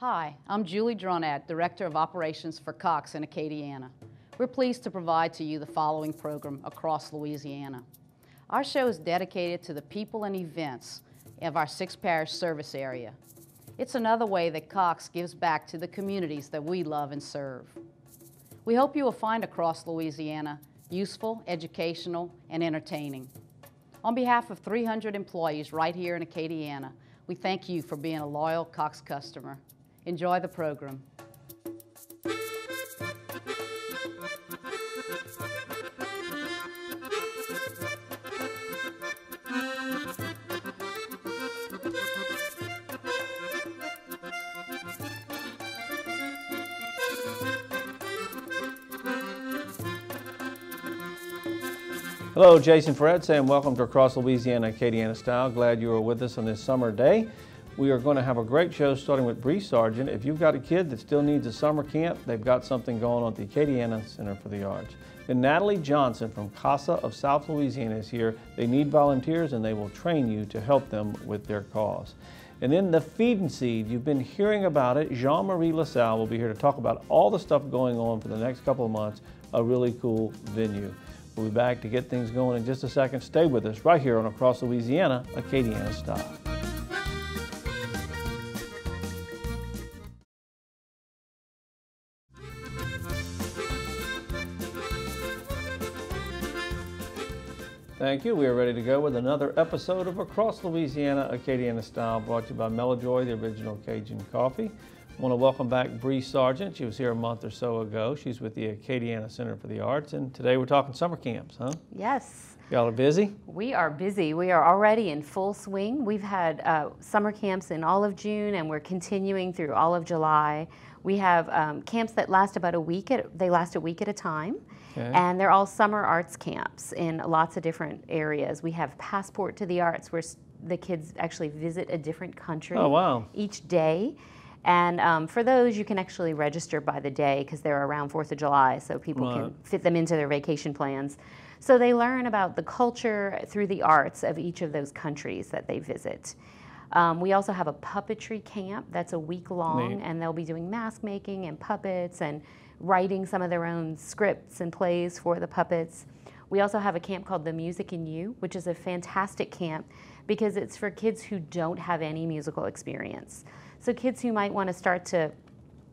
Hi, I'm Julie Dronat, Director of Operations for Cox in Acadiana. We're pleased to provide to you the following program across Louisiana. Our show is dedicated to the people and events of our six parish service area. It's another way that Cox gives back to the communities that we love and serve. We hope you will find Across Louisiana useful, educational, and entertaining. On behalf of 300 employees right here in Acadiana, we thank you for being a loyal Cox customer. Enjoy the program. Hello, Jason Ferret saying welcome to Across Louisiana Acadiana Style. Glad you are with us on this summer day. We are going to have a great show starting with Bree Sargent. If you've got a kid that still needs a summer camp, they've got something going on at the Acadiana Center for the Arts. And Natalie Johnson from CASA of South Louisiana is here. They need volunteers and they will train you to help them with their cause. And then the Feed and Seed, you've been hearing about it. Jean-Marie LaSalle will be here to talk about all the stuff going on for the next couple of months, a really cool venue. We'll be back to get things going in just a second. Stay with us right here on Across Louisiana, Acadiana Style. Thank you. We are ready to go with another episode of Across Louisiana, Acadiana Style, brought to you by Mello Joy, the original Cajun coffee. I want to welcome back Bree Sargent. She was here a month or so ago. She's with the Acadiana Center for the Arts, and today we're talking summer camps, huh? Yes. Y'all are busy? We are busy. We are already in full swing. We've had uh, summer camps in all of June, and we're continuing through all of July. We have um, camps that last about a week. At, they last a week at a time. Okay. And they're all summer arts camps in lots of different areas. We have Passport to the Arts, where the kids actually visit a different country oh, wow. each day. And um, for those, you can actually register by the day because they're around 4th of July, so people right. can fit them into their vacation plans. So they learn about the culture through the arts of each of those countries that they visit. Um, we also have a puppetry camp that's a week long, Neat. and they'll be doing mask making and puppets and writing some of their own scripts and plays for the puppets. We also have a camp called The Music in You, which is a fantastic camp because it's for kids who don't have any musical experience. So kids who might want to start to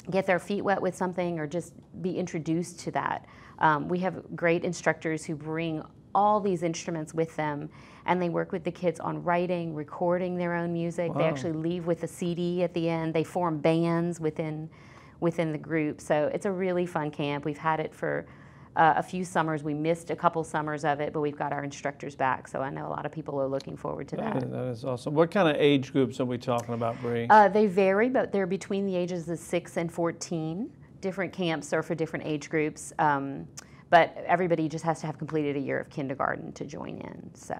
get their feet wet with something or just be introduced to that. Um, we have great instructors who bring all these instruments with them and they work with the kids on writing, recording their own music. Wow. They actually leave with a CD at the end. They form bands within within the group. So it's a really fun camp. We've had it for uh, a few summers. We missed a couple summers of it, but we've got our instructors back. So I know a lot of people are looking forward to that. That is, that is awesome. What kind of age groups are we talking about, Bree? Uh, they vary, but they're between the ages of 6 and 14. Different camps are for different age groups. Um, but everybody just has to have completed a year of kindergarten to join in. So.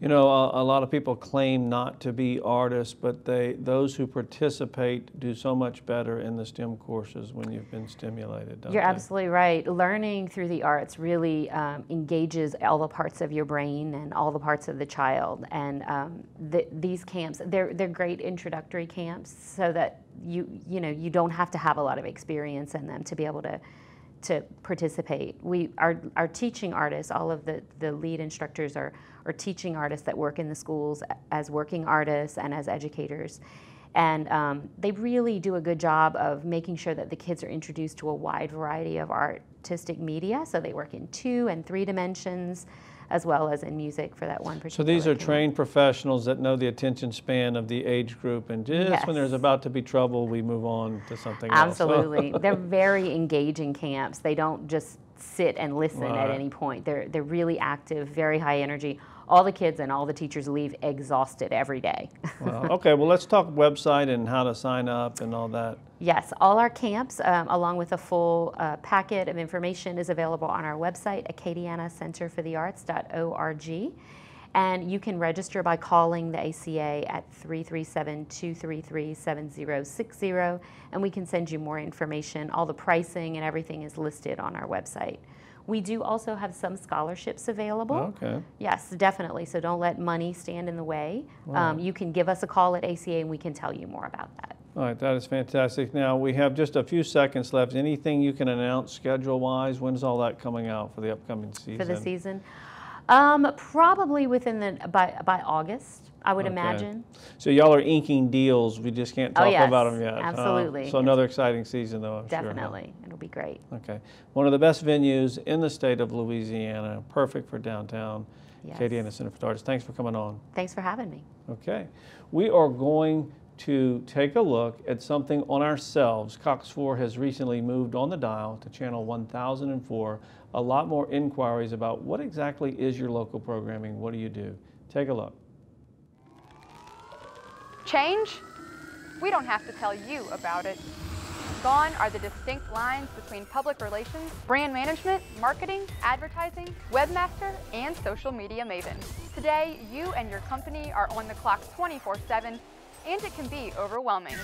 You know, a, a, lot of people claim not to be artists, but they those who participate do so much better in the STEM courses when you've been stimulated. You're they? absolutely right. Learning through the arts really um, engages all the parts of your brain and all the parts of the child. And um, the, these camps, they're they're great introductory camps, so that you you know you don't have to have a lot of experience in them to be able to to participate. We our our teaching artists, all of the the lead instructors are are teaching artists that work in the schools as working artists and as educators. And um, they really do a good job of making sure that the kids are introduced to a wide variety of artistic media. So they work in two and three dimensions as well as in music for that one particular. So these are trained professionals that know the attention span of the age group, and just yes. when there's about to be trouble, we move on to something Absolutely. else. Absolutely. They're very engaging camps. They don't just sit and listen right. at any point. They're, they're really active, very high energy all the kids and all the teachers leave exhausted every day. well, okay, well, let's talk website and how to sign up and all that. Yes, all our camps, um, along with a full uh, packet of information, is available on our website, acadianacenterforthearts.org. And you can register by calling the ACA at 337-233-7060, and we can send you more information. All the pricing and everything is listed on our website. We do also have some scholarships available. Okay. Yes, definitely. So don't let money stand in the way. Wow. Um, you can give us a call at ACA and we can tell you more about that. All right, that is fantastic. Now, we have just a few seconds left. Anything you can announce schedule-wise? When's all that coming out for the upcoming season? For the season? Um, probably within the, by, by August, I would Okay. imagine. So y'all are inking deals, we just can't Oh, talk yes, about them yet. absolutely. So another exciting season though, I'm sure. huh? Definitely. It'll be great. Okay. One of the best venues in the state of Louisiana, perfect for downtown. Yes. Acadiana Center for the Arts. Thanks for coming on. Thanks for having me. Okay. We are going to take a look at something on ourselves. Cox 4 has recently moved on the dial to channel 1004. A lot more inquiries about what exactly is your local programming? What do you do? Take a look. Change? We don't have to tell you about it. Gone are the distinct lines between public relations, brand management, marketing, advertising, webmaster, and social media maven. Today, you and your company are on the clock 24 7, and it can be overwhelming.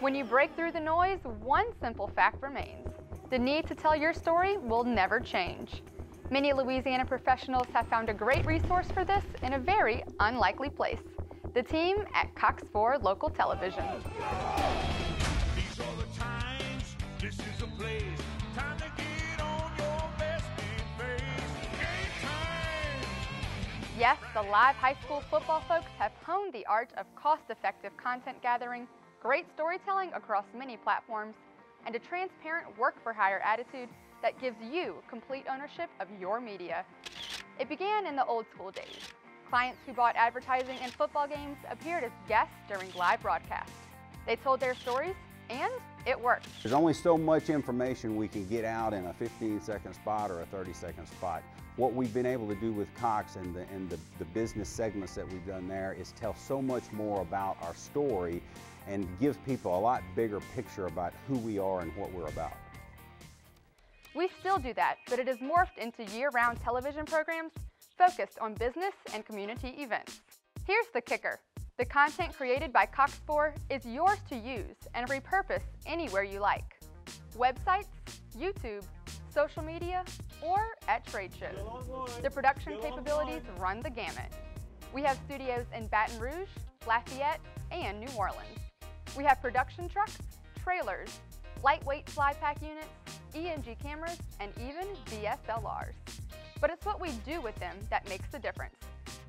When you break through the noise, one simple fact remains the need to tell your story will never change. Many Louisiana professionals have found a great resource for this in a very unlikely place the team at Cox 4 Local Television. These are the times, this is a place. Time to get on your best face. Yes, the live high school football folks have honed the art of cost effective content gathering, great storytelling across many platforms, and a transparent work for hire attitude that gives you complete ownership of your media. It began in the old school days. Clients who bought advertising in football games appeared as guests during live broadcasts. They told their stories, and it worked. There's only so much information we can get out in a 15 second spot or a 30 second spot. What we've been able to do with Cox and, the, and the, the business segments that we've done there is tell so much more about our story and give people a lot bigger picture about who we are and what we're about. We still do that, but it has morphed into year round television programs focused on business and community events. Here's the kicker the content created by Cox 4 is yours to use and repurpose anywhere you like websites, YouTube, social media, or at trade shows. The production capabilities run the gamut. We have studios in Baton Rouge, Lafayette, and New Orleans. We have production trucks, trailers, lightweight fly pack units, ENG cameras, and even DSLRs. But it's what we do with them that makes the difference.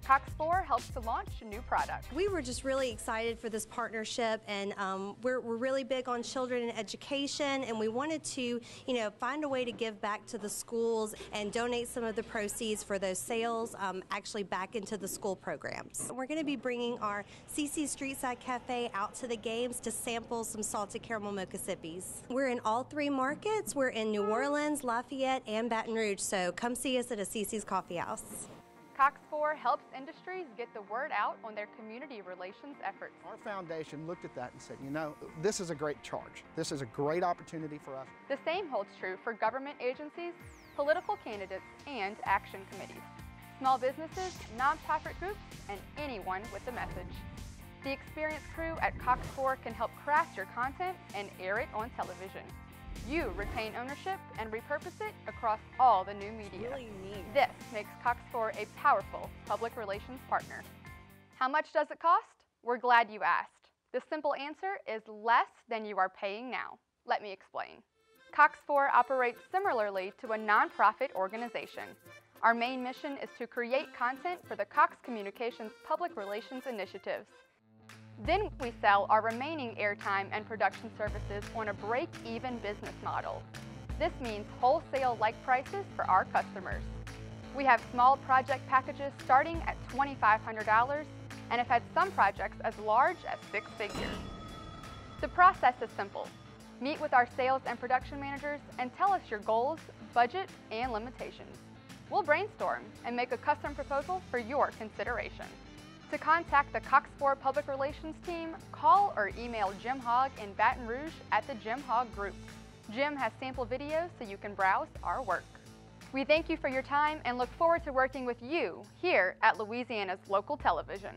Cox 4 helps to launch a new product. We were just really excited for this partnership, and um, we're, we're really big on children and education, and we wanted to, you know, find a way to give back to the schools and donate some of the proceeds for those sales um, actually back into the school programs. We're going to be bringing our CC Streetside Cafe out to the games to sample some salted caramel mocha sippies. We're in all three markets. We're in New Orleans, Lafayette, and Baton Rouge, so come see us at a CC's Coffee House. Cox 4 helps industries get the word out on their community relations efforts. Our foundation looked at that and said, you know, this is a great charge. This is a great opportunity for us. The same holds true for government agencies, political candidates, and action committees, small businesses, nonprofit groups, and anyone with a message. The experienced crew at Cox 4 can help craft your content and air it on television. You retain ownership and repurpose it across all the new media. Really neat. This makes Cox 4 a powerful public relations partner. How much does it cost? We're glad you asked. The simple answer is less than you are paying now. Let me explain. Cox 4 operates similarly to a nonprofit organization. Our main mission is to create content for the Cox Communications Public Relations initiatives. Then we sell our remaining airtime and production services on a break even business model. This means wholesale like prices for our customers. We have small project packages starting at $2,500 and have had some projects as large as six figures. The process is simple. Meet with our sales and production managers and tell us your goals, budget, and limitations. We'll brainstorm and make a custom proposal for your consideration. To contact the Cox 4 Public Relations team, call or email Jim Hogg in Baton Rouge at the Jim Hogg Group. Jim has sample videos so you can browse our work. We thank you for your time and look forward to working with you here at Louisiana's local television.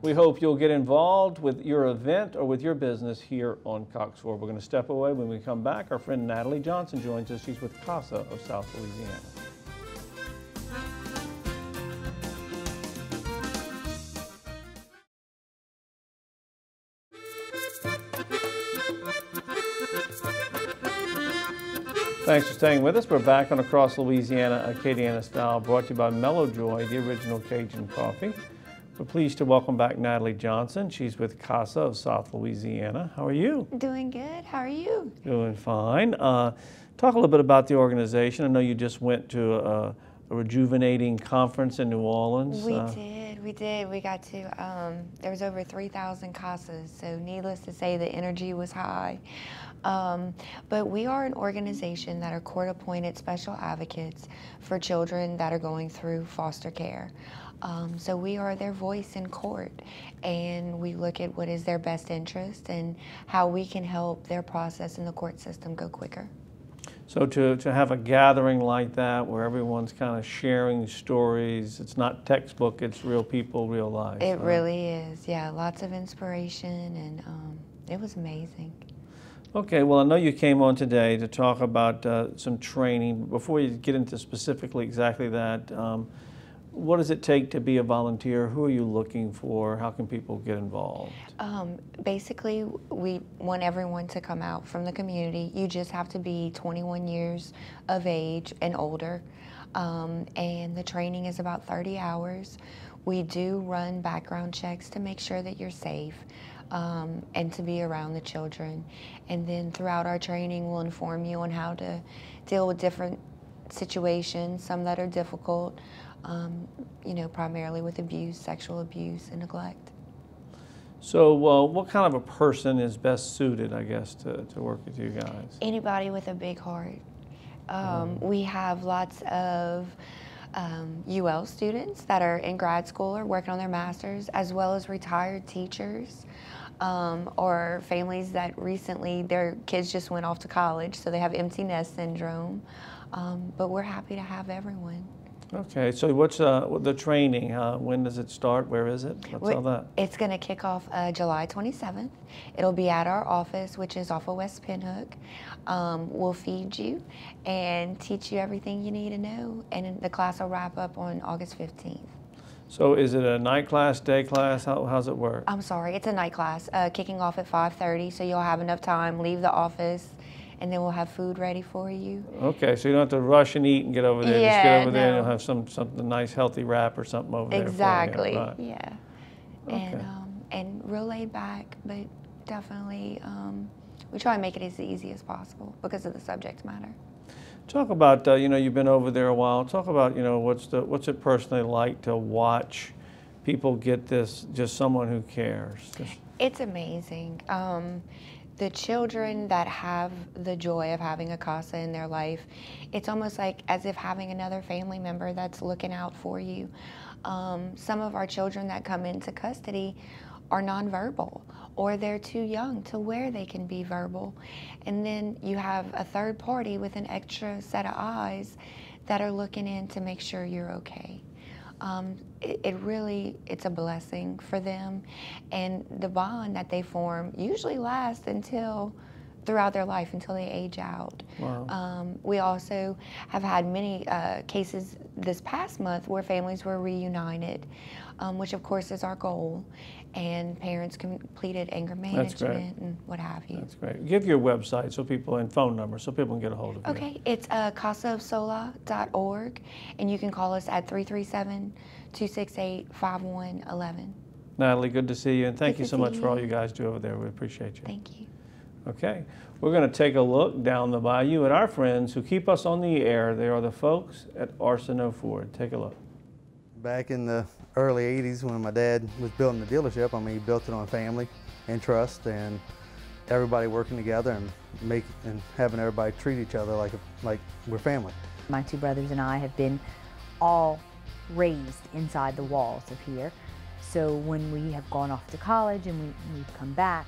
We hope you'll get involved with your event or with your business here on Cox 4. We're going to step away. When we come back, our friend Natalie Johnson joins us. She's with CASA of South Louisiana. Thanks for staying with us. We're back on Across Louisiana, Acadiana Style, brought to you by Mello Joy, the original Cajun coffee. We're pleased to welcome back Natalie Johnson. She's with CASA of South Louisiana. How are you? Doing good. How are you? Doing fine. Uh, talk a little bit about the organization. I know you just went to a, a rejuvenating conference in New Orleans. We Uh, did. We did. We got to, um, there was over 3,000 CASAs, so needless to say, the energy was high. Um, but we are an organization that are court appointed special advocates for children that are going through foster care. Um, so we are their voice in court, and we look at what is their best interest and how we can help their process in the court system go quicker. So to, to have a gathering like that where everyone's kind of sharing stories, it's not textbook, it's real people, real life. It huh? really is, yeah. Lots of inspiration, and um, it was amazing. Okay, well, I know you came on today to talk about uh, some training. Before you get into specifically exactly that, um, what does it take to be a volunteer? Who are you looking for? How can people get involved? Um, basically, we want everyone to come out from the community. You just have to be 21 years of age and older. Um, and the training is about 30 hours. We do run background checks to make sure that you're safe um, and to be around the children. And then throughout our training, we'll inform you on how to deal with different situations, some that are difficult, um, you know, primarily with abuse, sexual abuse, and neglect. So, uh, what kind of a person is best suited, I guess, to, to work with you guys? Anybody with a big heart. Um, we have lots of um, UL students that are in grad school or working on their masters, as well as retired teachers um, or families that recently their kids just went off to college, so they have empty nest syndrome. Um, but we're happy to have everyone. Okay, so what's uh, the training? Uh, when does it start? Where is it? What's all that? It's going to kick off uh, July 27th. It'll be at our office, which is off of West Pinhook. Um, we'll feed you and teach you everything you need to know, and the class will wrap up on August 15th. So, is it a night class, day class? How, how's it work? I'm sorry, it's a night class, uh, kicking off at 5:30, so you'll have enough time. Leave the office, and then we'll have food ready for you. Okay, so you don't have to rush and eat and get over there. Yeah, Just get over there and you'll have some something nice, healthy wrap or something over there. for you. Exactly. Right. Yeah. And Okay. um, and real laid back, but definitely um, we try and make it as easy as possible because of the subject matter. Talk about uh, you know you've been over there a while. Talk about you know what's the what's it personally like to watch people get this just someone who cares. Just- It's amazing. Um, the children that have the joy of having a CASA in their life, it's almost like as if having another family member that's looking out for you. Um, some of our children that come into custody are nonverbal or they're too young to where they can be verbal. And then you have a third party with an extra set of eyes that are looking in to make sure you're okay um, it, it really it's a blessing for them. And the bond that they form usually lasts until throughout their life until they age out. Wow. um, we also have had many uh, cases this past month where families were reunited um, which of course is our goal and parents completed anger management and what have you That's great. Give your website so people and phone number so people can get a hold of you. Okay, it's uh, casaofsola.org, and you can call us at 337 268 5111. Natalie, good to see you, and thank Good you so see much for all you. you guys do over there. We appreciate you. Thank you. Okay, we're going to take a look down the bayou at our friends who keep us on the air. They are the folks at Arsenault Ford. Take a look. Back in the early 80s when my dad was building the dealership, I mean, he built it on family and trust and everybody working together and make and having everybody treat each other like, like we're family. My two brothers and I have been all raised inside the walls of here. So when we have gone off to college and we, we've come back,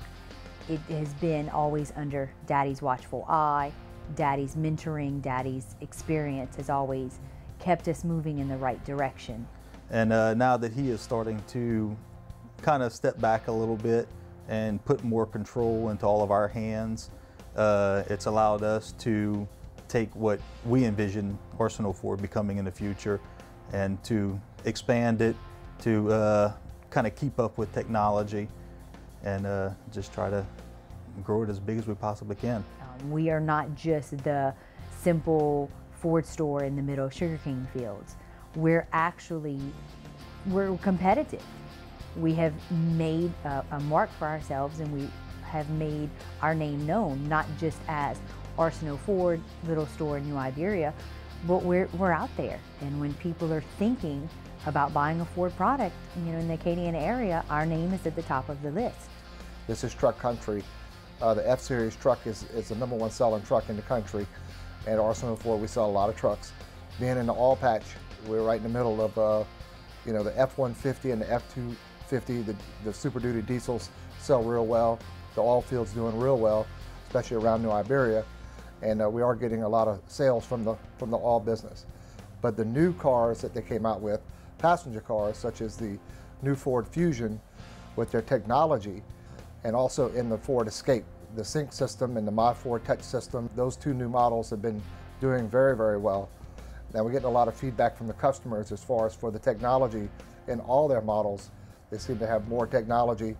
it has been always under daddy's watchful eye. Daddy's mentoring, daddy's experience has always kept us moving in the right direction. And uh, now that he is starting to kind of step back a little bit and put more control into all of our hands, uh, it's allowed us to take what we envision Arsenault Ford becoming in the future and to expand it, to uh, kind of keep up with technology and uh, just try to grow it as big as we possibly can. Um, we are not just the simple Ford store in the middle of sugarcane fields. We're actually, we're competitive. We have made a, a mark for ourselves and we have made our name known, not just as Arsenault Ford, little store in New Iberia, but we're, we're out there. And when people are thinking about buying a Ford product, you know, in the Acadiana area, our name is at the top of the list. This is truck country. Uh, the F-Series truck is, is the number one selling truck in the country. At Arsenault Ford, we sell a lot of trucks. Being in the oil patch, we're right in the middle of, uh, you know, the F-150 and the F-250, the, the Super Duty diesels sell real well. The oil field's doing real well, especially around New Iberia. And uh, we are getting a lot of sales from the, from the oil business. But the new cars that they came out with, passenger cars, such as the new Ford Fusion with their technology, and also in the Ford Escape, the sync system and the My Ford Touch system, those two new models have been doing very, very well. Now we're getting a lot of feedback from the customers as far as for the technology in all their models. They seem to have more technology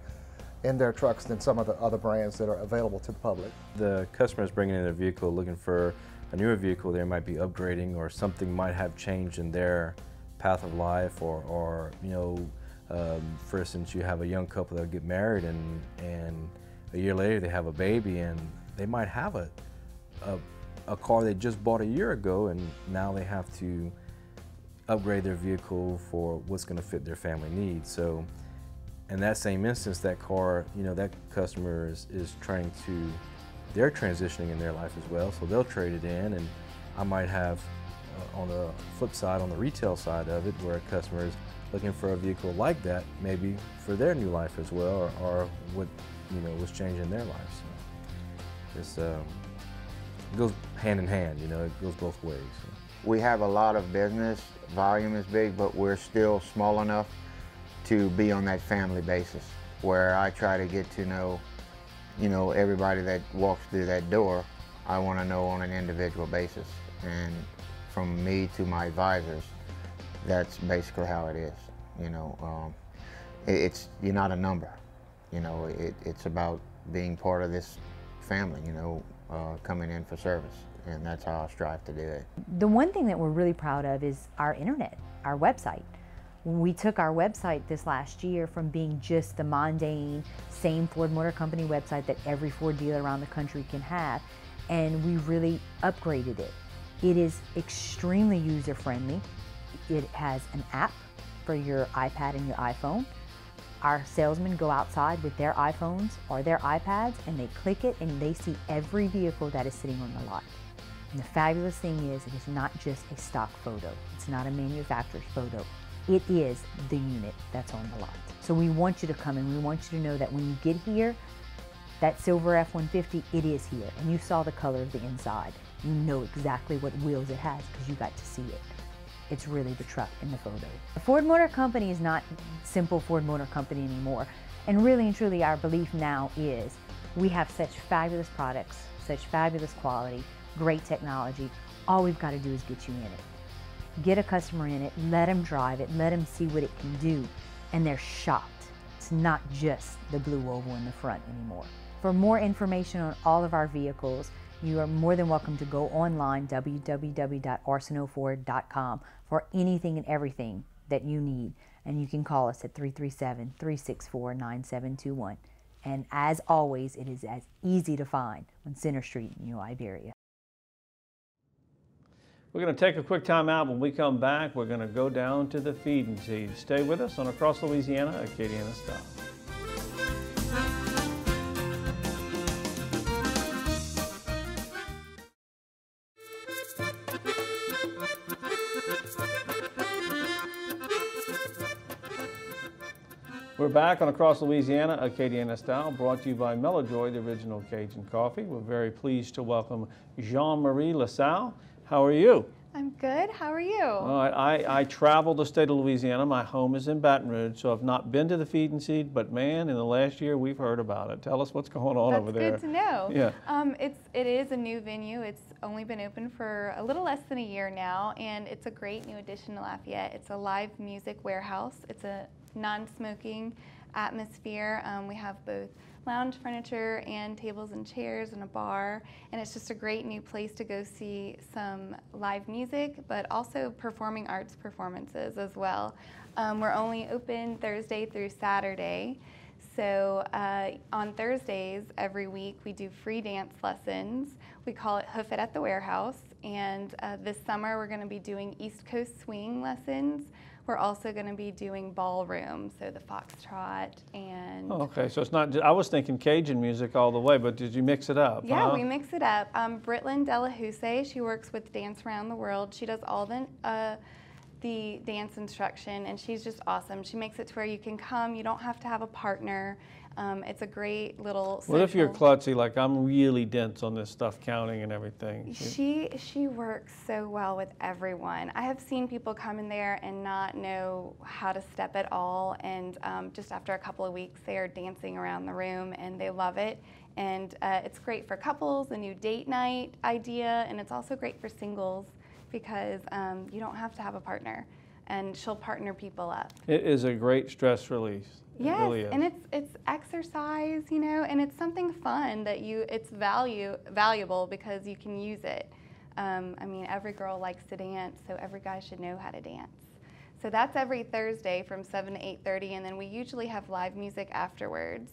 in their trucks than some of the other brands that are available to the public. The customers bringing in their vehicle looking for a newer vehicle, they might be upgrading or something might have changed in their path of life or, or you know, um, for instance, you have a young couple that get married and, and a year later they have a baby and they might have a, a, a car they just bought a year ago and now they have to upgrade their vehicle for what's going to fit their family needs. So in that same instance, that car, you know, that customer is, is trying to, they're transitioning in their life as well, so they'll trade it in and I might have uh, on the flip side, on the retail side of it, where a customer is looking for a vehicle like that, maybe for their new life as well, or, or what you know was changing their life. So it goes hand in hand. You know, it goes both ways. We have a lot of business. Volume is big, but we're still small enough to be on that family basis, where I try to get to know, you know, everybody that walks through that door. I want to know on an individual basis, and from me to my advisors, that's basically how it is. You know, um, it, it's you're not a number. You know, it, it's about being part of this family. You know, uh, coming in for service, and that's how I strive to do it. The one thing that we're really proud of is our internet, our website. We took our website this last year from being just the mundane, same Ford Motor Company website that every Ford dealer around the country can have, and we really upgraded it. It is extremely user friendly. It has an app for your iPad and your iPhone. Our salesmen go outside with their iPhones or their iPads and they click it and they see every vehicle that is sitting on the lot. And the fabulous thing is it is not just a stock photo. It's not a manufacturer's photo. It is the unit that's on the lot. So we want you to come and we want you to know that when you get here, that silver F-150, it is here. And you saw the color of the inside. You know exactly what wheels it has because you got to see it it's really the truck in the photo. The Ford Motor Company is not simple Ford Motor Company anymore. And really and truly our belief now is we have such fabulous products, such fabulous quality, great technology. All we've got to do is get you in it. Get a customer in it, let them drive it, let them see what it can do, and they're shocked. It's not just the blue oval in the front anymore. For more information on all of our vehicles, you are more than welcome to go online, www.arsenaultford.com, for anything and everything that you need. And you can call us at 337 364 9721. And as always, it is as easy to find on Center Street in New Iberia. We're going to take a quick time out. When we come back, we're going to go down to the feed and seed. Stay with us on Across Louisiana, Acadiana Style. Back on Across Louisiana, Acadiana Style, brought to you by Mello Joy, the original Cajun coffee. We're very pleased to welcome Jean-Marie LaSalle. How are you? I'm good. How are you? I, I travel the state of Louisiana. My home is in Baton Rouge, so I've not been to the feed and seed, but man, in the last year we've heard about it. Tell us what's going on That's over there. That's good to know. Yeah. Um, it's it is a new venue. It's only been open for a little less than a year now, and it's a great new addition to Lafayette. It's a live music warehouse. It's a non-smoking atmosphere. Um, we have both lounge furniture and tables and chairs and a bar. And it's just a great new place to go see some live music, but also performing arts performances as well. Um, we're only open Thursday through Saturday. So uh, on Thursdays every week, we do free dance lessons. We call it Hoof It at the Warehouse. And uh, this summer, we're going to be doing East Coast swing lessons. We're also going to be doing ballroom, so the foxtrot and. Oh, okay, so it's not, I was thinking Cajun music all the way, but did you mix it up? Yeah, huh? we mix it up. Um, Britlin Delahousse, she works with Dance Around the World. She does all the uh, the dance instruction, and she's just awesome. She makes it to where you can come. You don't have to have a partner. Um, it's a great little. What if you're klutzy, like I'm really dense on this stuff, counting and everything? She she works so well with everyone. I have seen people come in there and not know how to step at all, and um, just after a couple of weeks, they are dancing around the room and they love it. And uh, it's great for couples, a new date night idea, and it's also great for singles because um, you don't have to have a partner, and she'll partner people up. It is a great stress release. It Yes, really is. and it's it's exercise, you know, and it's something fun that you it's value valuable because you can use it. Um, I mean, every girl likes to dance, so every guy should know how to dance. So that's every Thursday from 7 to 8:30, and then we usually have live music afterwards.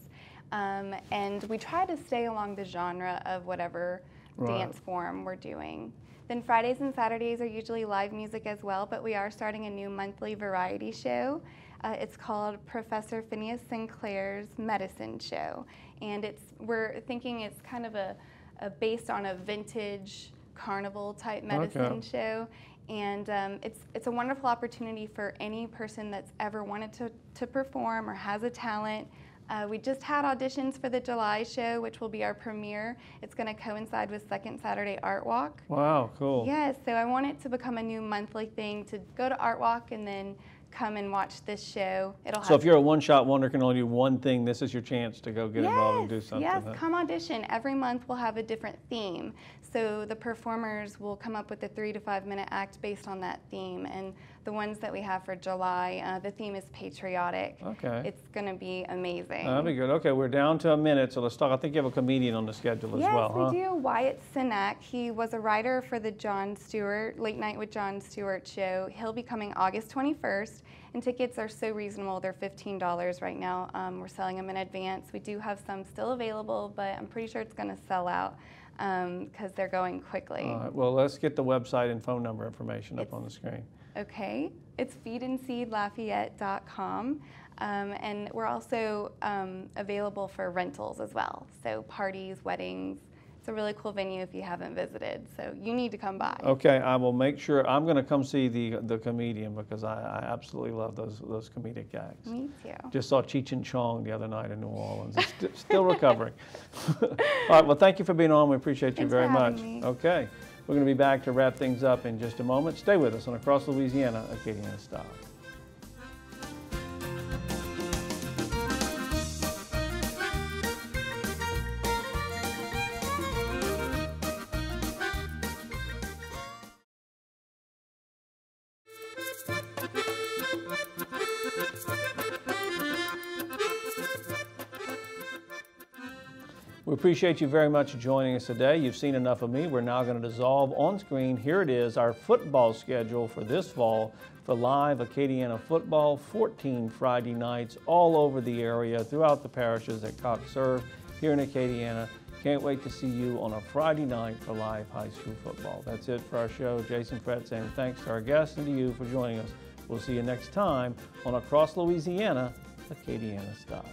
Um, and we try to stay along the genre of whatever Right. dance form we're doing. Then Fridays and Saturdays are usually live music as well, but we are starting a new monthly variety show. Uh, it's called Professor Phineas Sinclair's Medicine Show, and it's we're thinking it's kind of a, a based on a vintage carnival type medicine Okay. show. And um, it's, it's a wonderful opportunity for any person that's ever wanted to, to perform or has a talent. Uh, we just had auditions for the July show, which will be our premiere. It's going to coincide with Second Saturday Art Walk. Wow, cool. Yes, so I want it to become a new monthly thing to go to Art Walk and then come and watch this show. It'll So if you're a one-shot wonder, can only do one thing, this is your chance to go get involved and do something. Yes, huh? come audition. Every month we'll have a different theme. So the performers will come up with a three to five minute act based on that theme. And the ones that we have for July, uh, the theme is patriotic. Okay. It's going to be amazing. That'd be good. Okay, we're down to a minute, so let's talk. I think you have a comedian on the schedule as yes, well, huh? we do. Wyatt Cenac. He was a writer for the Jon Stewart Late Night with Jon Stewart show. He'll be coming August 21st, and tickets are so reasonable. They're $15 right now. Um, we're selling them in advance. We do have some still available, but I'm pretty sure it's going to sell out because they're going quickly. All right, well, let's get the website and phone number information up on the screen. Okay, it's feedandseedlafayette.com. Um, and we're also um, available for rentals as well. So parties, weddings. It's a really cool venue if you haven't visited. So you need to come by. Okay, I will make sure, I'm gonna come see the, the comedian because I, I absolutely love those, those comedic acts. Me too. Just saw Cheech and Chong the other night in New Orleans. St- still recovering. All right, well, thank you for being on. We appreciate you Thanks very much. me. Okay, we're going to be back to wrap things up in just a moment. Stay with us on Across Louisiana, Acadiana Style. We appreciate you very much joining us today. You've seen enough of me. We're now going to dissolve on screen. Here it is, our football schedule for this fall for live Acadiana football. 14 Friday nights all over the area, throughout the parishes that Cox serve here in Acadiana. Can't wait to see you on a Friday night for live high school football. That's it for our show. Jason Fred saying thanks to our guests and to you for joining us. We'll see you next time on Across Louisiana, Acadiana Style.